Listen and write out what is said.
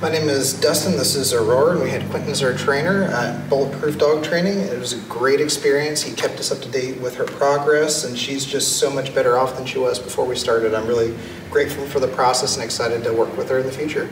My name is Dustin. This is Aurora, and we had Quentin as our trainer at Bulletproof Dog Training. It was a great experience. He kept us up to date with her progress, and she's just so much better off than she was before we started. I'm really grateful for the process and excited to work with her in the future.